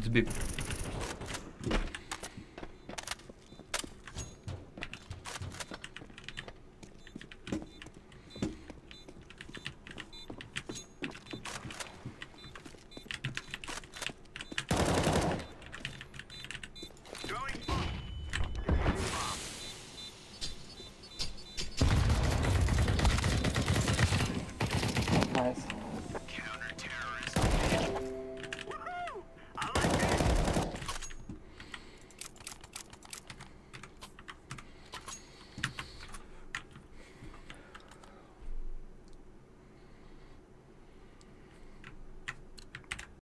It's a beep. Nice.